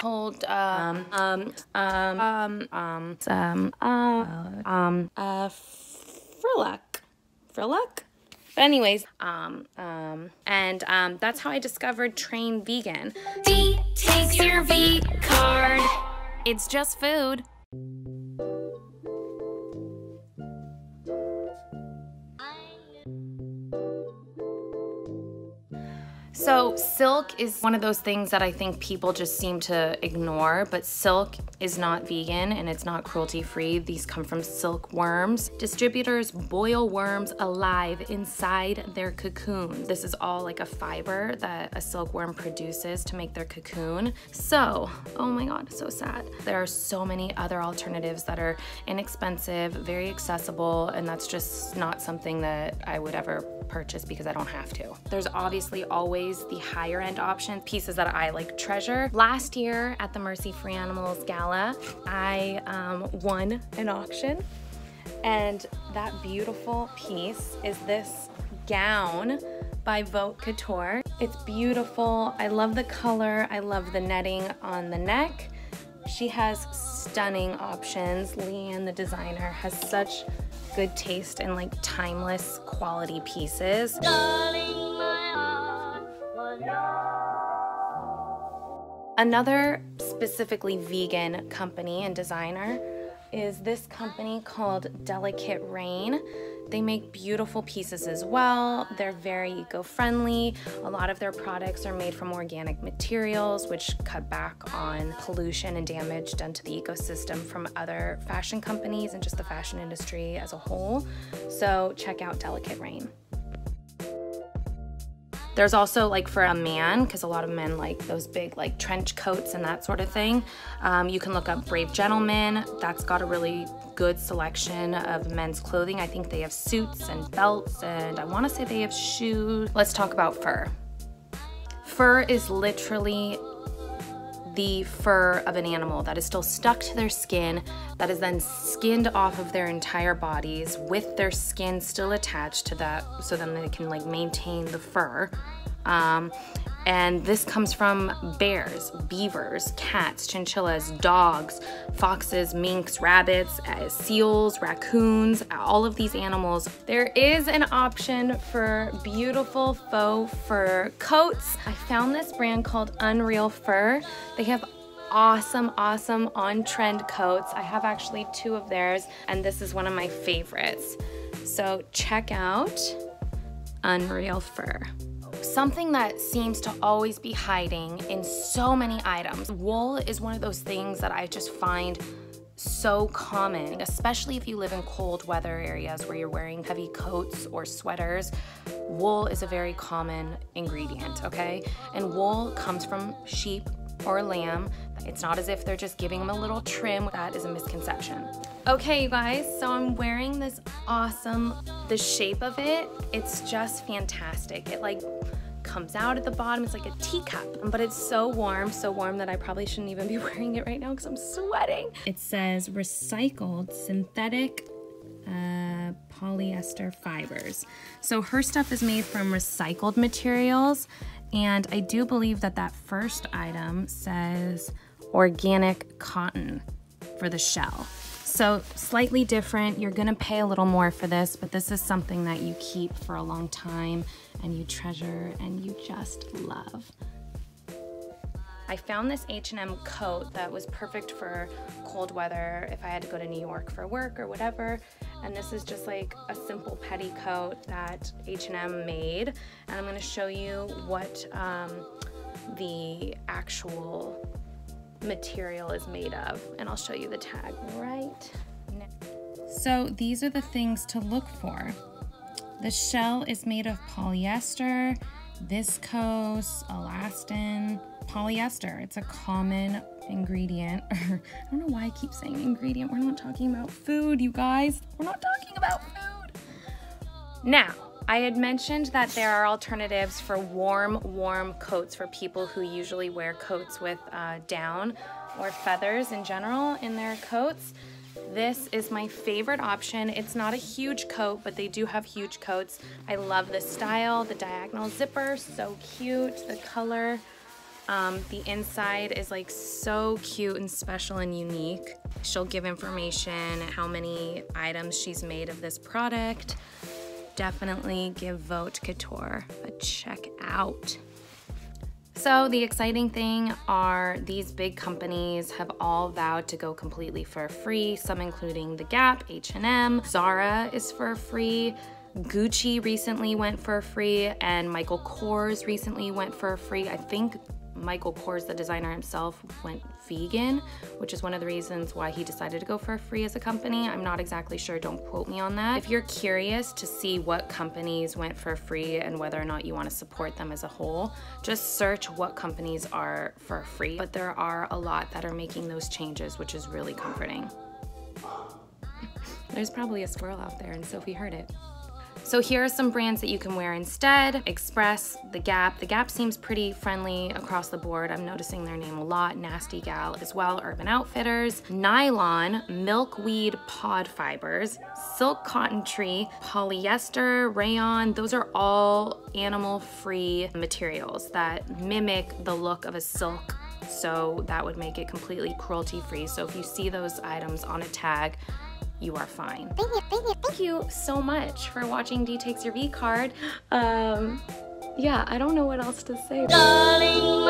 called um um um um um um uh, um uh Frilluck. Frilluck? But anyways, um, um, and um, that's how I discovered Train Vegan. V takes your V card. It's just food. So, silk is one of those things that I think people just seem to ignore, but silk is not vegan and it's not cruelty free. These come from silkworms. Distributors boil worms alive inside their cocoon. This is all like a fiber that a silkworm produces to make their cocoon. So, oh my god, so sad. There are so many other alternatives that are inexpensive, very accessible, and that's just not something that I would ever purchase because I don't have to. There's obviously always the higher end option, pieces that I like treasure. Last year at the Mercy For Animals Gala, I um, won an auction and that beautiful piece is this gown by Vaute Couture. It's beautiful. I love the color. I love the netting on the neck. She has stunning options. Leanne, the designer, has such good taste and like timeless quality pieces. Another specifically vegan company and designer is this company called Delikate Rayne. They make beautiful pieces as well. They're very eco-friendly. A lot of their products are made from organic materials, which cut back on pollution and damage done to the ecosystem from other fashion companies and just the fashion industry as a whole. So check out Delikate Rayne. There's also like for a man, because a lot of men like those big like trench coats and that sort of thing. Um, you can look up Brave Gentleman. That's got a really good selection of men's clothing. I think they have suits and belts and I wanna say they have shoes. Let's talk about fur. Fur is literally the fur of an animal that is still stuck to their skin, that is then skinned off of their entire bodies with their skin still attached to that so then they can like maintain the fur. Um, and this comes from bears, beavers, cats, chinchillas, dogs, foxes, minks, rabbits, uh, seals, raccoons, all of these animals. There is an option for beautiful faux fur coats. I found this brand called Unreal Fur. They have awesome, awesome on-trend coats. I have actually two of theirs, and this is one of my favorites. So check out Unreal Fur. Something that seems to always be hiding in so many items. Wool is one of those things that I just find so common, especially if you live in cold weather areas where you're wearing heavy coats or sweaters. Wool is a very common ingredient, okay? And wool comes from sheep or lamb. It's not as if they're just giving them a little trim. That is a misconception. Okay, you guys, so I'm wearing this awesome, the shape of it, it's just fantastic. It like comes out at the bottom. It's like a teacup, but it's so warm, so warm that I probably shouldn't even be wearing it right now because I'm sweating. It says recycled synthetic uh, polyester fibers. So her stuff is made from recycled materials and I do believe that that first item says organic cotton for the shell. So slightly different, you're gonna pay a little more for this, but this is something that you keep for a long time and you treasure and you just love. I found this H&M coat that was perfect for cold weather if I had to go to New York for work or whatever. And this is just like a simple petticoat that H&M made. And I'm gonna show you what um, the actual material is made of. And I'll show you the tag right now. So these are the things to look for. The shell is made of polyester, viscose, elastane, polyester. It's a common ingredient. I don't know why I keep saying ingredient. We're not talking about food, you guys. We're not talking about food. Now, I had mentioned that there are alternatives for warm, warm coats for people who usually wear coats with uh, down or feathers in general in their coats. This is my favorite option. It's not a huge coat, but they do have huge coats. I love the style, the diagonal zipper, so cute. The color, Um, the inside is like so cute and special and unique. She'll give information, how many items she's made of this product. Definitely give Vaute Couture a check out. So the exciting thing are these big companies have all vowed to go completely fur free, some including The Gap, H&M, Zara is fur free, Gucci recently went fur free, and Michael Kors recently went fur free. I think Michael Kors, the designer himself, went vegan, which is one of the reasons why he decided to go fur free as a company. I'm not exactly sure, don't quote me on that. If you're curious to see what companies went fur free and whether or not you want to support them as a whole, just search what companies are fur free. But there are a lot that are making those changes, which is really comforting. There's probably a squirrel out there and Sophie heard it. So here are some brands that you can wear instead. Express, The Gap. The Gap seems pretty friendly across the board. I'm noticing their name a lot. Nasty Gal as well. Urban Outfitters. Nylon, Milkweed Pod Fibers, Silk Cotton Tree, Polyester, Rayon. Those are all animal-free materials that mimic the look of a silk so that would make it completely cruelty free. So if you see those items on a tag, you are fine. Thank you, thank you, thank you so much for watching D Takes Your V card. Um, yeah, I don't know what else to say. Darling,